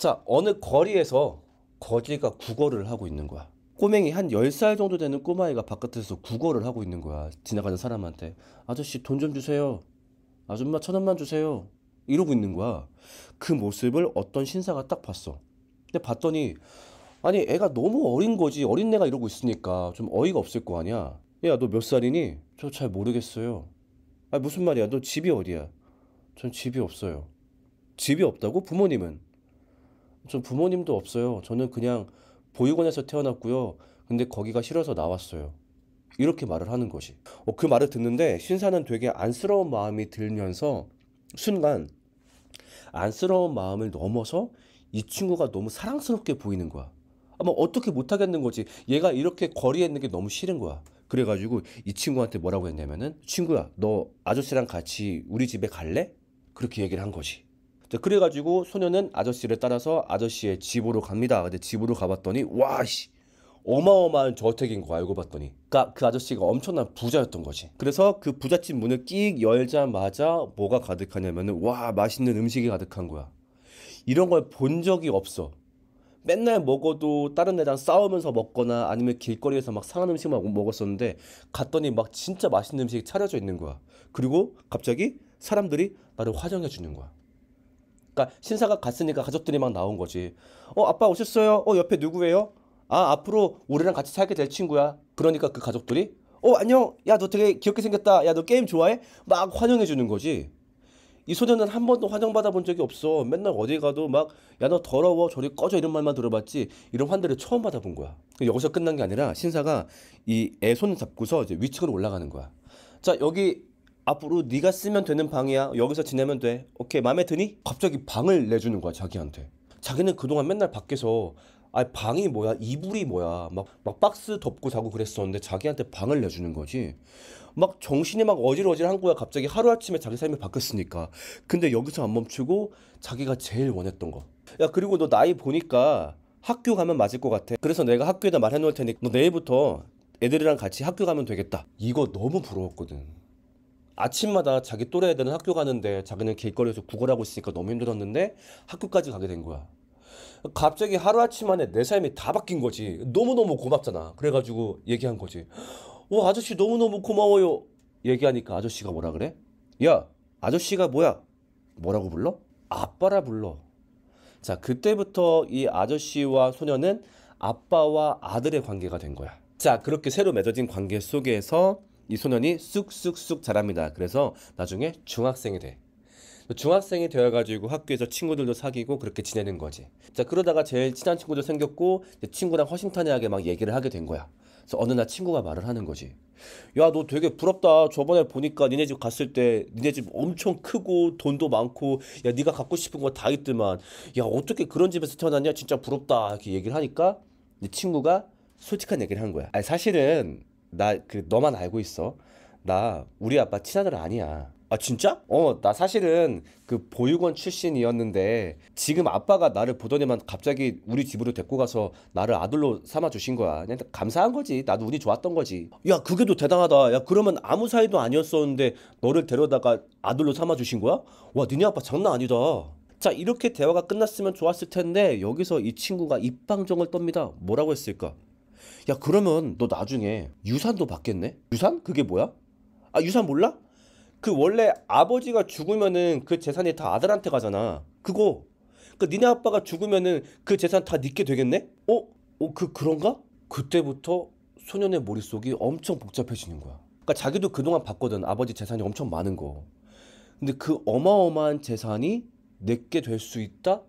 자, 어느 거리에서 거지가 국어를 하고 있는 거야. 꼬맹이 한 10살 정도 되는 꼬마애가 바깥에서 국어를 하고 있는 거야. 지나가는 사람한테. 아저씨 돈 좀 주세요. 아줌마 천 원만 주세요. 이러고 있는 거야. 그 모습을 어떤 신사가 딱 봤어. 근데 봤더니 아니 애가 너무 어린 거지. 어린 애가 이러고 있으니까 좀 어이가 없을 거 아니야. 야, 너 몇 살이니? 저 잘 모르겠어요. 아, 무슨 말이야? 너 집이 어디야? 전 집이 없어요. 집이 없다고? 부모님은? 전 부모님도 없어요. 저는 그냥 보육원에서 태어났고요. 근데 거기가 싫어서 나왔어요. 이렇게 말을 하는 것이. 어, 그 말을 듣는데 신사는 되게 안쓰러운 마음이 들면서 순간 안쓰러운 마음을 넘어서 이 친구가 너무 사랑스럽게 보이는 거야. 아마 어떻게 못하겠는 거지. 얘가 이렇게 거리에 있는 게 너무 싫은 거야. 그래가지고 이 친구한테 뭐라고 했냐면은 친구야 너 아저씨랑 같이 우리 집에 갈래? 그렇게 얘기를 한 거지. 자, 그래가지고 소녀는 아저씨를 따라서 아저씨의 집으로 갑니다. 근데 집으로 가봤더니 와씨 어마어마한 저택인 거 알고 봤더니 그러니까 그 아저씨가 엄청난 부자였던 거지. 그래서 그 부잣집 문을 끽 열자마자 뭐가 가득하냐면은 와 맛있는 음식이 가득한 거야. 이런 걸 본 적이 없어. 맨날 먹어도 다른 애랑 싸우면서 먹거나 아니면 길거리에서 막 상한 음식만 먹었었는데 갔더니 막 진짜 맛있는 음식이 차려져 있는 거야. 그리고 갑자기 사람들이 나를 환영해 주는 거야. 그러니까 신사가 갔으니까 가족들이 막 나온 거지. 어, 아빠 오셨어요? 어, 옆에 누구예요? 아, 앞으로 우리랑 같이 살게 될 친구야. 그러니까 그 가족들이 어, 안녕. 야, 너 되게 귀엽게 생겼다. 야, 너 게임 좋아해? 막 환영해 주는 거지. 이 소녀는 한 번도 환영받아 본 적이 없어. 맨날 어디 가도 막, 야, 너 더러워. 저리 꺼져. 이런 말만 들어봤지. 이런 환대를 처음 받아본 거야. 여기서 끝난 게 아니라 신사가 이 애 손을 잡고서 이제 위층으로 올라가는 거야. 자, 여기 앞으로 네가 쓰면 되는 방이야. 여기서 지내면 돼. 오케이, 마음에 드니? 갑자기 방을 내주는 거야, 자기한테. 자기는 그동안 맨날 밖에서 아 방이 뭐야? 이불이 뭐야? 막, 막 박스 덮고 자고 그랬었는데 자기한테 방을 내주는 거지. 막 정신이 막 어질어질한 거야 갑자기. 하루아침에 자기 삶이 바뀌었으니까. 근데 여기서 안 멈추고 자기가 제일 원했던 거 야 그리고 너 나이 보니까 학교 가면 맞을 것 같아. 그래서 내가 학교에다 말해놓을 테니 너 내일부터 애들이랑 같이 학교 가면 되겠다. 이거 너무 부러웠거든 아침마다 자기 또래 애들은 학교 가는데 자기는 길거리에서 구걸하고 있으니까 너무 힘들었는데 학교까지 가게 된 거야. 갑자기 하루아침 만에 내 삶이 다 바뀐 거지. 너무너무 고맙잖아. 그래가지고 얘기한 거지. 와, 아저씨 너무너무 고마워요. 얘기하니까 아저씨가 뭐라 그래? 야, 아저씨가 뭐야? 뭐라고 불러? 아빠라 불러. 자, 그때부터 이 아저씨와 소녀는 아빠와 아들의 관계가 된 거야. 자, 그렇게 새로 맺어진 관계 속에서 이 소년이 쑥쑥쑥 자랍니다. 그래서 나중에 중학생이 돼. 중학생이 되어가지고 학교에서 친구들도 사귀고 그렇게 지내는 거지. 자, 그러다가 제일 친한 친구도 생겼고 친구랑 허심탄회하게 막 얘기를 하게 된 거야. 그래서 어느 날 친구가 말을 하는 거지. 야, 너 되게 부럽다. 저번에 보니까 니네 집 갔을 때 니네 집 엄청 크고 돈도 많고 야, 네가 갖고 싶은 거 다 있더만. 야, 어떻게 그런 집에서 태어났냐? 진짜 부럽다. 이렇게 얘기를 하니까 내 친구가 솔직한 얘기를 한 거야. 아니, 사실은 나 그 너만 알고 있어. 나 우리 아빠 친아들 아니야. 아 진짜? 어 나 사실은 그 보육원 출신이었는데 지금 아빠가 나를 보더니만 갑자기 우리 집으로 데리고 가서 나를 아들로 삼아 주신 거야 그냥 감사한 거지 나도 운이 좋았던 거지 야 그게 더 대단하다 야 그러면 아무 사이도 아니었었는데 너를 데려다가 아들로 삼아 주신 거야? 와 니네 아빠 장난 아니다 자 이렇게 대화가 끝났으면 좋았을 텐데 여기서 이 친구가 입방정을 떱니다 뭐라고 했을까 야 그러면 너 나중에 유산도 받겠네 유산? 그게 뭐야? 아 유산 몰라? 그 원래 아버지가 죽으면은 그 재산이 다 아들한테 가잖아. 그거. 그 니네 아빠가 죽으면은 그 재산 다 니게 되겠네? 어? 어, 그 그런가? 그때부터 소년의 머릿속이 엄청 복잡해지는 거야. 그러니까 자기도 그동안 봤거든. 아버지 재산이 엄청 많은 거. 근데 그 어마어마한 재산이 내게 될 수 있다?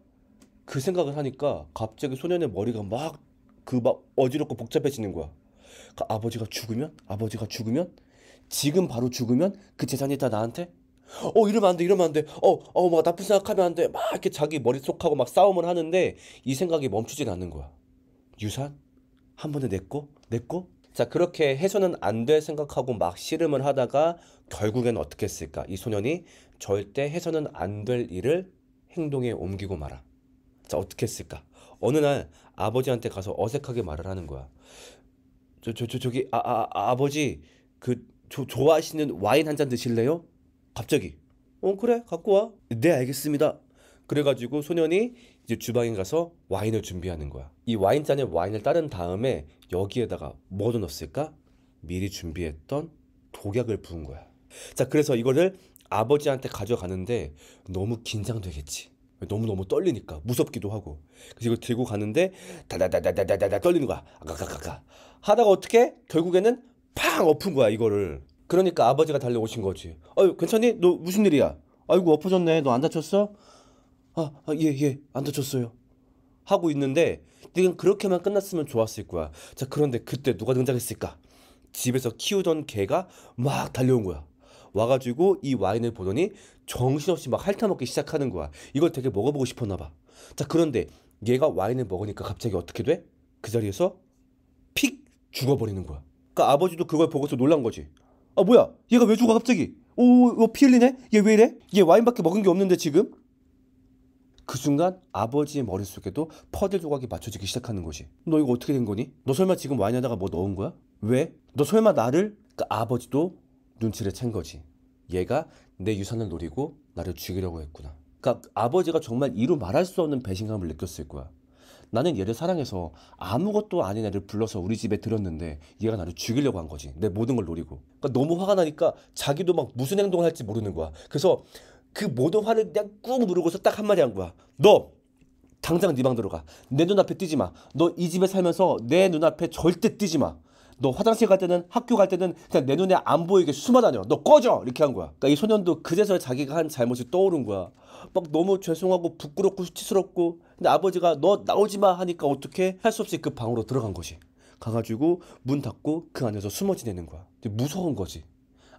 그 생각을 하니까 갑자기 소년의 머리가 막 그 막 어지럽고 복잡해지는 거야. 그 아버지가 죽으면? 아버지가 죽으면? 지금 바로 죽으면 그 재산이 다 나한테? 어 이러면 안 돼 이러면 안 돼. 어 어 막 나쁜 생각하면 안 돼. 막 이렇게 자기 머릿속하고 막 싸움을 하는데 이 생각이 멈추질 않는 거야. 유산 한 번에 냈고 냈고 자 그렇게 해서는 안 될 생각하고 막 씨름을 하다가 결국엔 어떻게 했을까? 이 소년이 절대 해서는 안 될 일을 행동에 옮기고 말아. 자 어떻게 했을까? 어느 날 아버지한테 가서 어색하게 말을 하는 거야. 저 저 저 저기 아, 아, 아 아 버지 그 조, 좋아하시는 와인 한 잔 드실래요? 갑자기 어 그래 갖고 와. 네 알겠습니다. 그래가지고 소년이 이제 주방에 가서 와인을 준비하는 거야. 이 와인잔에 와인을 따른 다음에 여기에다가 뭐를 넣었을까? 미리 준비했던 독약을 부은 거야. 자, 그래서 이거를 아버지한테 가져가는데 너무 긴장되겠지. 너무너무 떨리니까 무섭기도 하고. 그래서 이걸 들고 가는데 다다다다다다다 떨리는 거야. 아가가가가. 하다가 어떻게? 결국에는 팡! 엎은 거야 이거를. 그러니까 아버지가 달려오신 거지 어유 괜찮니? 너 무슨 일이야? 아이고 엎어졌네. 너 안 다쳤어? 아 예예안 아, 다쳤어요. 하고 있는데 지금 그렇게만 끝났으면 좋았을 거야. 자 그런데 그때 누가 등장했을까? 집에서 키우던 개가 막 달려온 거야 와가지고 이 와인을 보더니 정신없이 막 핥아먹기 시작하는 거야. 이걸 되게 먹어보고 싶었나 봐. 자, 그런데 얘가 와인을 먹으니까 갑자기 어떻게 돼? 그 자리에서 픽 죽어버리는 거야. 그러니까 아버지도 그걸 보고서 놀란 거지. 아, 뭐야? 얘가 왜 죽어 갑자기? 오, 이거 피 흘리네? 얘 왜 이래? 얘 와인밖에 먹은 게 없는데 지금? 그 순간 아버지의 머릿속에도 퍼즐 조각이 맞춰지기 시작하는 거지. 너 이거 어떻게 된 거니? 너 설마 지금 와인에다가 뭐 넣은 거야? 왜? 너 설마 나를? 그 아버지도 눈치를 챈 거지. 얘가 내 유산을 노리고 나를 죽이려고 했구나. 그러니까 아버지가 정말 이루 말할 수 없는 배신감을 느꼈을 거야. 나는 얘를 사랑해서 아무것도 아닌 애를 불러서 우리 집에 들였는데 얘가 나를 죽이려고 한 거지. 내 모든 걸 노리고. 그러니까 너무 화가 나니까 자기도 막 무슨 행동을 할지 모르는 거야. 그래서 그 모든 화를 그냥 꾹 누르고서 딱 한마디 한 거야. 너 당장 네 방 들어가. 내 눈앞에 뛰지 마. 너 이 집에 살면서 내 눈앞에 절대 뛰지 마. 너 화장실 갈 때는 학교 갈 때는 그냥 내 눈에 안 보이게 숨어 다녀. 너 꺼져 이렇게 한 거야. 그러니까 이 소년도 그제서야 자기가 한 잘못이 떠오른 거야. 막 너무 죄송하고 부끄럽고 수치스럽고 근데 아버지가 너 나오지 마 하니까 어떻게 할 수 없이 그 방으로 들어간 거지. 가가지고 문 닫고 그 안에서 숨어 지내는 거야. 무서운 거지.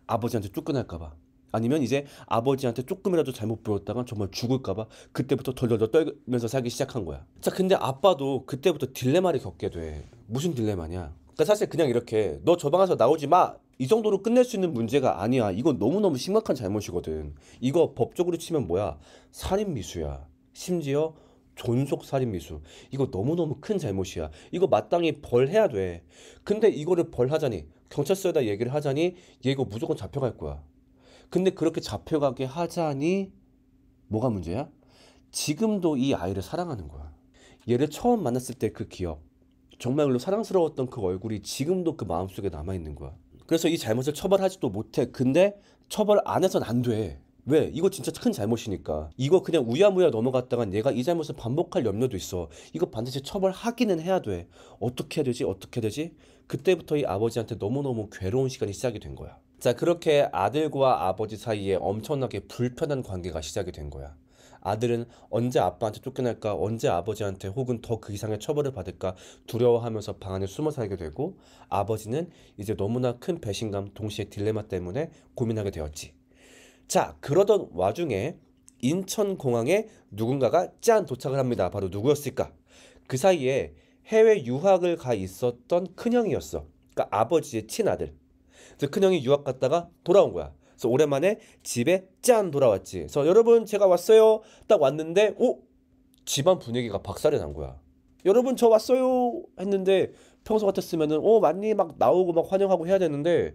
아버지한테 쫓겨날까봐. 아니면 이제 아버지한테 조금이라도 잘못 보였다가 정말 죽을까봐 그때부터 덜덜덜 떨면서 살기 시작한 거야. 자, 근데 아빠도 그때부터 딜레마를 겪게 돼. 무슨 딜레마냐? 그러니까 사실 그냥 이렇게 너 저 방에서 나오지 마. 이 정도로 끝낼 수 있는 문제가 아니야. 이건 너무너무 심각한 잘못이거든. 이거 법적으로 치면 뭐야? 살인 미수야. 심지어 존속 살인 미수. 이거 너무너무 큰 잘못이야. 이거 마땅히 벌해야 돼. 근데 이거를 벌하자니 경찰서에다 얘기를 하자니 얘 이거 무조건 잡혀갈 거야. 근데 그렇게 잡혀가게 하자니 뭐가 문제야? 지금도 이 아이를 사랑하는 거야. 얘를 처음 만났을 때 그 기억. 정말로 사랑스러웠던 그 얼굴이 지금도 그 마음속에 남아있는 거야. 그래서 이 잘못을 처벌하지도 못해. 근데 처벌 안 해선 안 돼. 왜? 이거 진짜 큰 잘못이니까. 이거 그냥 우야무야 넘어갔다간 얘가 이 잘못을 반복할 염려도 있어. 이거 반드시 처벌하기는 해야 돼. 어떻게 해야 되지? 어떻게 해야 되지? 그때부터 이 아버지한테 너무너무 괴로운 시간이 시작이 된 거야. 자, 그렇게 아들과 아버지 사이에 엄청나게 불편한 관계가 시작이 된 거야. 아들은 언제 아빠한테 쫓겨날까, 언제 아버지한테 혹은 더 그 이상의 처벌을 받을까 두려워하면서 방 안에 숨어 살게 되고 아버지는 이제 너무나 큰 배신감 동시에 딜레마 때문에 고민하게 되었지. 자, 그러던 와중에 인천공항에 누군가가 짠 도착을 합니다. 바로 누구였을까? 그 사이에 해외 유학을 가 있었던 큰형이었어. 그러니까 아버지의 친아들. 그래서 큰형이 유학 갔다가 돌아온 거야. 그래서 오랜만에 집에 짠 돌아왔지. 그래서 여러분 제가 왔어요. 딱 왔는데 오 집안 분위기가 박살이 난 거야. 여러분 저 왔어요 했는데 평소 같았으면은 어 맞니 막 나오고 막 환영하고 해야 되는데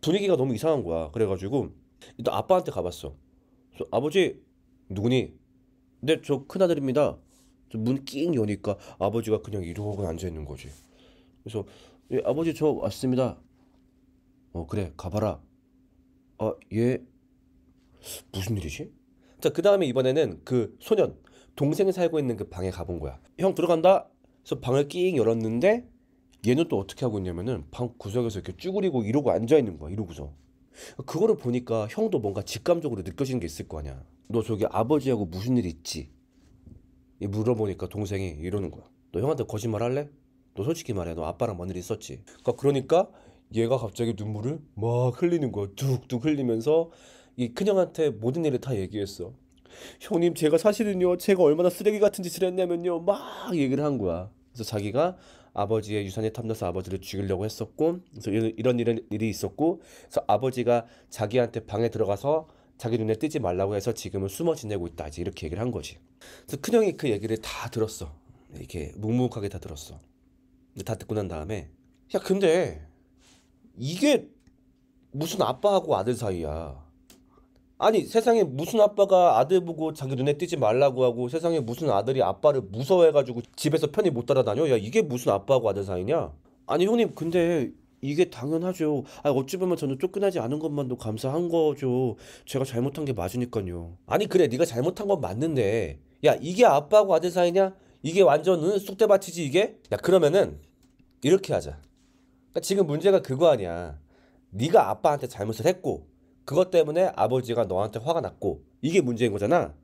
분위기가 너무 이상한 거야. 그래가지고 일단 아빠한테 가봤어. 그래서 아버지 누구니? 네 저 큰아들입니다. 문 낑 여니까 아버지가 그냥 이러고 앉아 있는 거지. 그래서 예, 아버지 저 왔습니다. 어 그래 가봐라. 아, 얘 무슨 일이지? 자, 그 다음에 이번에는 그 소년 동생이 살고 있는 그 방에 가본 거야. 형 들어간다. 그래서 방을 낑 열었는데 얘는 또 어떻게 하고 있냐면은 방 구석에서 이렇게 쭈그리고 이러고 앉아 있는 거야. 이러고서. 그거를 보니까 형도 뭔가 직감적으로 느껴지는 게 있을 거 아니야. 너 저기 아버지하고 무슨 일 있지? 물어보니까 동생이 이러는 거야. 너 형한테 거짓말 할래? 너 솔직히 말해. 너 아빠랑 뭔 일 있었지? 그러니까, 그러니까 얘가 갑자기 눈물을 막 흘리는 거야. 뚝뚝 흘리면서 이 큰형한테 모든 일을 다 얘기했어. 형님 제가 사실은요 제가 얼마나 쓰레기 같은 짓을 했냐면요 막 얘기를 한 거야. 그래서 자기가 아버지의 유산에 탐나서 아버지를 죽이려고 했었고 그래서 이런, 이런 이런 일이 있었고 그래서 아버지가 자기한테 방에 들어가서 자기 눈에 띄지 말라고 해서 지금은 숨어 지내고 있다 이제 이렇게 얘기를 한 거지. 그래서 큰형이 그 얘기를 다 들었어. 이렇게 묵묵하게 다 들었어. 다 듣고 난 다음에 야 근데 이게 무슨 아빠하고 아들 사이야. 아니 세상에 무슨 아빠가 아들 보고 자기 눈에 띄지 말라고 하고 세상에 무슨 아들이 아빠를 무서워해가지고 집에서 편히 못 따라다녀? 야 이게 무슨 아빠하고 아들 사이냐? 아니 형님 근데 이게 당연하죠. 아 어찌 보면 저는 쫓겨나지 않은 것만도 감사한 거죠. 제가 잘못한 게 맞으니까요. 아니 그래 네가 잘못한 건 맞는데 야 이게 아빠하고 아들 사이냐? 이게 완전 은 쑥대밭이지 이게? 야 그러면은 이렇게 하자. 그러니까 지금 문제가 그거 아니야. 네가 아빠한테 잘못을 했고 그것 때문에 아버지가 너한테 화가 났고 이게 문제인 거잖아.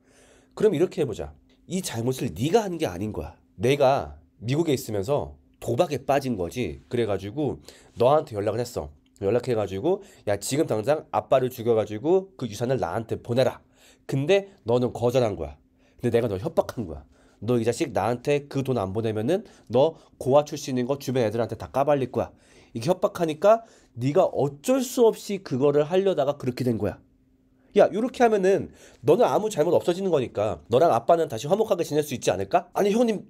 그럼 이렇게 해보자. 이 잘못을 네가 한 게 아닌 거야. 내가 미국에 있으면서 도박에 빠진 거지. 그래가지고 너한테 연락을 했어. 연락해가지고 야 지금 당장 아빠를 죽여가지고 그 유산을 나한테 보내라. 근데 너는 거절한 거야. 근데 내가 너 협박한 거야. 너 이 자식 나한테 그 돈 안 보내면은 너 고아 출신인 거 주변 애들한테 다 까발릴 거야. 이게 협박하니까 네가 어쩔 수 없이 그거를 하려다가 그렇게 된 거야. 야, 이렇게 하면은 너는 아무 잘못 없어지는 거니까 너랑 아빠는 다시 화목하게 지낼 수 있지 않을까? 아니, 형님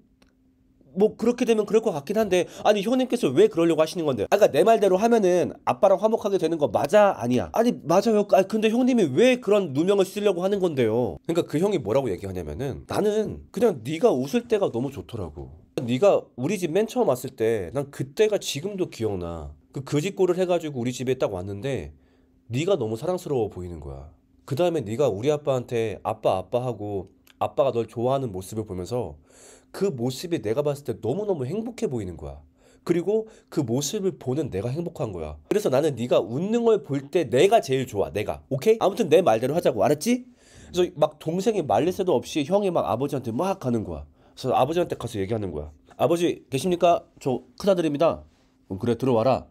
뭐 그렇게 되면 그럴 것 같긴 한데 아니 형님께서 왜 그러려고 하시는 건데? 아까 내 말대로 하면은 아빠랑 화목하게 되는 거 맞아? 아니야? 아니 맞아요. 아 근데 형님이 왜 그런 누명을 쓰려고 하는 건데요? 그러니까 그 형이 뭐라고 얘기하냐면은 나는 그냥 네가 웃을 때가 너무 좋더라고. 네가 우리 집 맨 처음 왔을 때 난 그때가 지금도 기억나. 그 거짓골을 해가지고 우리 집에 딱 왔는데 네가 너무 사랑스러워 보이는 거야. 그 다음에 네가 우리 아빠한테 아빠 아빠 하고 아빠가 널 좋아하는 모습을 보면서 그 모습이 내가 봤을 때 너무너무 행복해 보이는 거야. 그리고 그 모습을 보는 내가 행복한 거야. 그래서 나는 네가 웃는 걸 볼 때 내가 제일 좋아. 내가. 오케이? 아무튼 내 말대로 하자고. 알았지? 그래서 막 동생이 말릴 새도 없이 형이 막 아버지한테 막 가는 거야. 그래서 아버지한테 가서 얘기하는 거야. 아버지 계십니까? 저 큰아들입니다. 어, 그래 들어와라.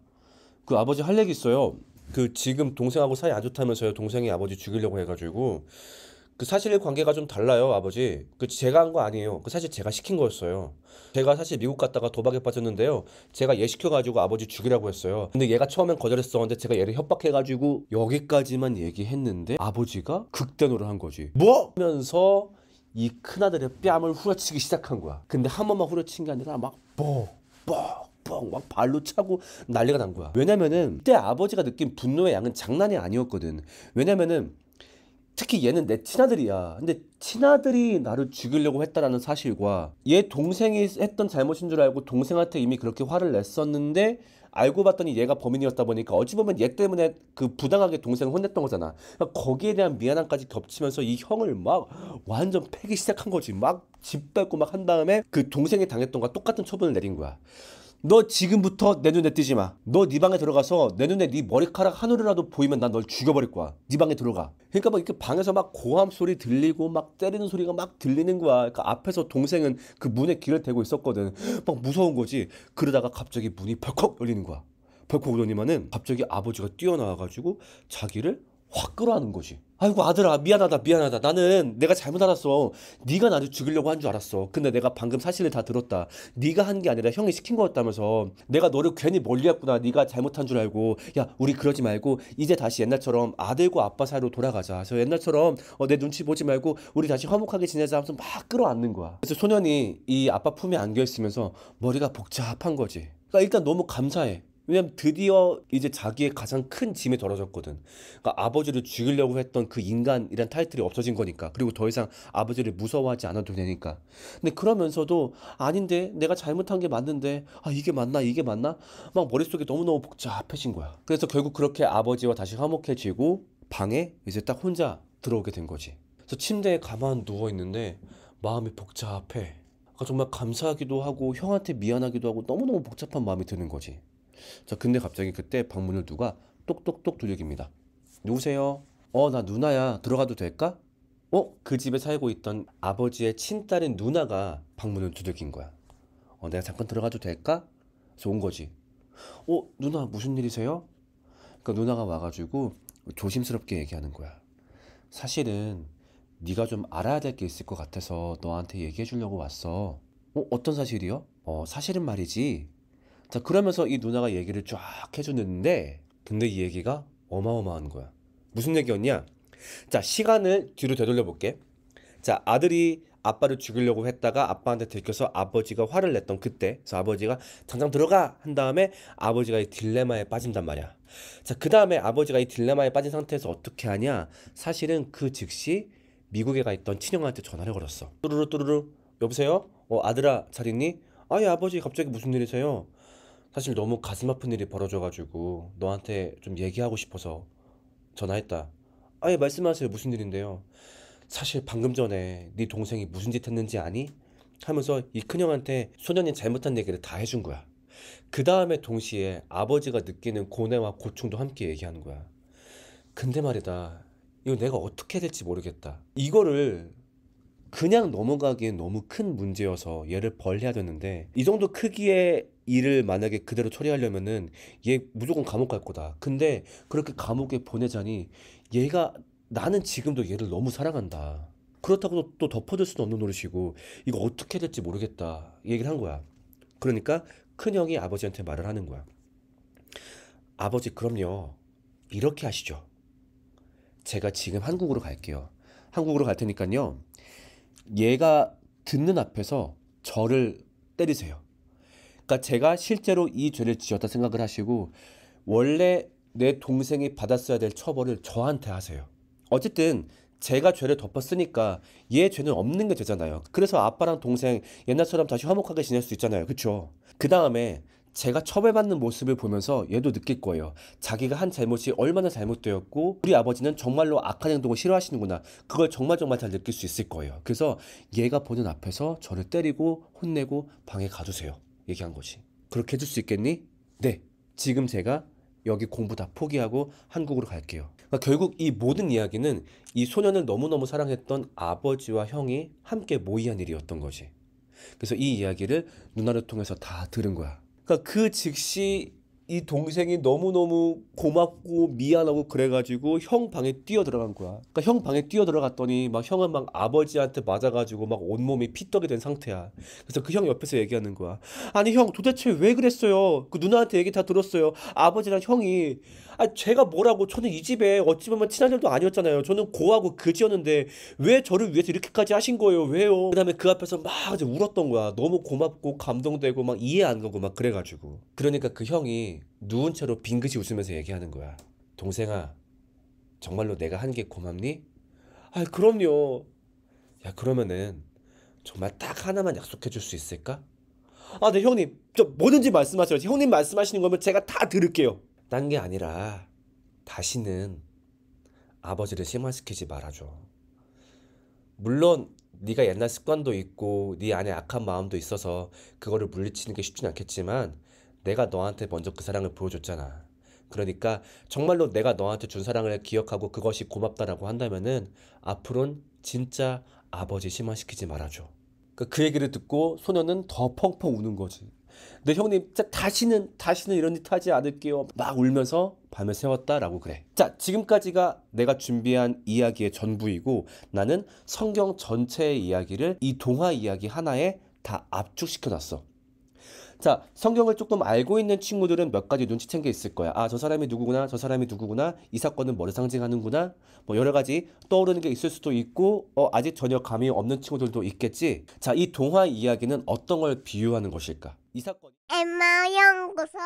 그 아버지 할 얘기 있어요. 그 지금 동생하고 사이 안 좋다면서요. 동생이 아버지 죽이려고 해가지고 그 사실 관계가 좀 달라요, 아버지. 그 제가 한 거 아니에요. 그 사실 제가 시킨 거였어요. 제가 사실 미국 갔다가 도박에 빠졌는데요. 제가 얘 시켜가지고 아버지 죽이라고 했어요. 근데 얘가 처음엔 거절했었는데 제가 얘를 협박해가지고 여기까지만 얘기했는데 아버지가 극대노를 한 거지. 뭐? 하면서 이 큰아들의 뺨을 후려치기 시작한 거야. 근데 한 번만 후려친 게 아니라 막 뻑, 뻑, 뻥막 발로 차고 난리가 난 거야. 왜냐면은 그때 아버지가 느낀 분노의 양은 장난이 아니었거든. 왜냐면은 특히 얘는 내 친아들이야. 근데 친아들이 나를 죽이려고 했다라는 사실과 얘 동생이 했던 잘못인 줄 알고 동생한테 이미 그렇게 화를 냈었는데 알고 봤더니 얘가 범인이었다 보니까 어찌 보면 얘 때문에 그 부당하게 동생을 혼냈던 거잖아. 그러니까 거기에 대한 미안함까지 겹치면서 이 형을 막 완전 패기 시작한 거지. 막 짓밟고 막 한 다음에 그 동생이 당했던 거와 똑같은 처분을 내린 거야. 너 지금부터 내 눈에 띄지 마. 너 네 방에 들어가서 내 눈에 네 머리카락 한 올이라도 보이면 난 널 죽여버릴 거야. 네 방에 들어가. 그러니까 막 이렇게 방에서 막 고함 소리 들리고 막 때리는 소리가 막 들리는 거야. 그러니까 앞에서 동생은 그 문에 길을 대고 있었거든. 막 무서운 거지. 그러다가 갑자기 문이 벌컥 열리는 거야. 벌컥 오더니만은 갑자기 아버지가 뛰어나와가지고 자기를 확 끌어안는 거지. 아이고 아들아 미안하다 미안하다 나는 내가 잘못 알았어. 네가 나를 죽이려고 한 줄 알았어. 근데 내가 방금 사실을 다 들었다. 네가 한 게 아니라 형이 시킨 거였다면서 내가 너를 괜히 멀리했구나. 네가 잘못한 줄 알고 야 우리 그러지 말고 이제 다시 옛날처럼 아들과 아빠 사이로 돌아가자. 그래서 옛날처럼 어, 내 눈치 보지 말고 우리 다시 화목하게 지내자 하면서 막 끌어안는 거야. 그래서 소년이 이 아빠 품에 안겨 있으면서 머리가 복잡한 거지. 그러니까 일단 너무 감사해. 왜냐면 드디어 이제 자기의 가장 큰 짐이 덜어졌거든. 그러니까 아버지를 죽이려고 했던 그 인간이란 타이틀이 없어진 거니까. 그리고 더 이상 아버지를 무서워하지 않아도 되니까. 근데 그러면서도 아닌데 내가 잘못한 게 맞는데 아 이게 맞나 이게 맞나 막 머릿속이 너무너무 복잡해진 거야. 그래서 결국 그렇게 아버지와 다시 화목해지고 방에 이제 딱 혼자 들어오게 된 거지. 그래서 침대에 가만 누워 있는데 마음이 복잡해. 그러니까 정말 감사하기도 하고 형한테 미안하기도 하고 너무너무 복잡한 마음이 드는 거지. 자, 근데 갑자기 그때 방문을 누가 똑똑똑 두들깁니다. 누구세요? 어, 나 누나야. 들어가도 될까? 어? 그 집에 살고 있던 아버지의 친딸인 누나가 방문을 두들긴 거야. 어, 내가 잠깐 들어가도 될까? 그래서 온 거지. 어, 누나 무슨 일이세요? 그러니까 누나가 와가지고 조심스럽게 얘기하는 거야. 사실은 네가 좀 알아야 될 게 있을 것 같아서 너한테 얘기해 주려고 왔어. 어, 어떤 사실이요? 어, 사실은 말이지. 자, 그러면서 이 누나가 얘기를 쫙 해주는데, 근데 이 얘기가 어마어마한 거야. 무슨 얘기였냐? 자, 시간을 뒤로 되돌려 볼게. 자, 아들이 아빠를 죽이려고 했다가 아빠한테 들켜서 아버지가 화를 냈던 그때 그래서 아버지가 당장 들어가! 한 다음에 아버지가 이 딜레마에 빠진단 말이야. 자그 다음에 아버지가 이 딜레마에 빠진 상태에서 어떻게 하냐? 사실은 그 즉시 미국에 가 있던 친형한테 전화를 걸었어. 뚜루루 뚜루루. 여보세요? 어 아들아 잘 있니? 아예 아버지 갑자기 무슨 일이세요 사실 너무 가슴 아픈 일이 벌어져가지고 너한테 좀 얘기하고 싶어서 전화했다 아예 말씀하세요 무슨 일인데요 사실 방금 전에 네 동생이 무슨 짓 했는지 아니? 하면서 이 큰형한테 소년이 잘못한 얘기를 다 해준 거야. 그 다음에 동시에 아버지가 느끼는 고뇌와 고충도 함께 얘기하는 거야. 근데 말이다. 이거 내가 어떻게 해야 될지 모르겠다. 이거를 그냥 넘어가기엔 너무 큰 문제여서 얘를 벌해야 되는데 이 정도 크기의 일을 만약에 그대로 처리하려면은 얘 무조건 감옥 갈 거다. 근데 그렇게 감옥에 보내자니 얘가 나는 지금도 얘를 너무 사랑한다. 그렇다고 또 덮어줄 수는 없는 노릇이고 이거 어떻게 될지 모르겠다. 얘기를 한 거야. 그러니까 큰형이 아버지한테 말을 하는 거야. 아버지 그럼요. 이렇게 하시죠. 제가 지금 한국으로 갈게요. 한국으로 갈 테니까요. 얘가 듣는 앞에서 저를 때리세요. 그러니까 제가 실제로 이 죄를 지었다 생각을 하시고 원래 내 동생이 받았어야 될 처벌을 저한테 하세요. 어쨌든 제가 죄를 덮었으니까 얘 죄는 없는 게 되잖아요. 그래서 아빠랑 동생 옛날처럼 다시 화목하게 지낼 수 있잖아요. 그쵸? 그 다음에 제가 처벌받는 모습을 보면서 얘도 느낄 거예요. 자기가 한 잘못이 얼마나 잘못되었고 우리 아버지는 정말로 악한 행동을 싫어하시는구나. 그걸 정말 정말 잘 느낄 수 있을 거예요. 그래서 얘가 보는 앞에서 저를 때리고 혼내고 방에 가두세요. 얘기한 거지. 그렇게 해줄 수 있겠니? 네. 지금 제가 여기 공부 다 포기하고 한국으로 갈게요. 그러니까 결국 이 모든 이야기는 이 소년을 너무너무 사랑했던 아버지와 형이 함께 모의한 일이었던 거지. 그래서 이 이야기를 누나를 통해서 다 들은 거야. 그러니까 그 즉시 이 동생이 너무너무 고맙고 미안하고 그래가지고 형 방에 뛰어 들어간 거야. 그러니까 형 방에 뛰어 들어갔더니 막 형은 막 아버지한테 맞아가지고 막 온몸이 피떡이 된 상태야. 그래서 그 형 옆에서 얘기하는 거야. 아니 형 도대체 왜 그랬어요? 그 누나한테 얘기 다 들었어요. 아버지랑 형이 아 제가 뭐라고 저는 이 집에 어찌 보면 친아들도 아니었잖아요. 저는 고하고 그지였는데 왜 저를 위해서 이렇게까지 하신 거예요? 왜요? 그다음에 그 앞에서 막 이제 울었던 거야. 너무 고맙고 감동되고 막 이해 안 가고 막 그래가지고. 그러니까 그 형이 누운 채로 빙긋이 웃으면서 얘기하는 거야. 동생아, 정말로 내가 한 게 고맙니? 아, 그럼요. 야, 그러면은 정말 딱 하나만 약속해 줄 수 있을까? 아, 네, 형님. 저 뭐든지 말씀하세요. 형님 말씀하시는 거면 제가 다 들을게요. 딴 게 아니라 다시는 아버지를 실망시키지 말아줘. 물론 네가 옛날 습관도 있고 네 안에 악한 마음도 있어서 그거를 물리치는 게 쉽진 않겠지만 내가 너한테 먼저 그 사랑을 보여줬잖아. 그러니까 정말로 내가 너한테 준 사랑을 기억하고 그것이 고맙다라고 한다면은 앞으로는 진짜 아버지 실망시키지 말아줘. 그, 그 얘기를 듣고 소녀는 더 펑펑 우는 거지. 네 형님 다시는 다시는 이런 짓 하지 않을게요. 막 울면서 밤을 새웠다라고 그래. 자 지금까지가 내가 준비한 이야기의 전부이고 나는 성경 전체의 이야기를 이 동화 이야기 하나에 다 압축시켜 놨어. 자, 성경을 조금 알고 있는 친구들은 몇 가지 눈치챈 게 있을 거야. 아, 저 사람이 누구구나, 저 사람이 누구구나, 이 사건은 뭐를 상징하는구나, 뭐 여러 가지 떠오르는 게 있을 수도 있고, 어, 아직 전혀 감이 없는 친구들도 있겠지. 자, 이 동화 이야기는 어떤 걸 비유하는 것일까? 이 사건. 엠마 연구소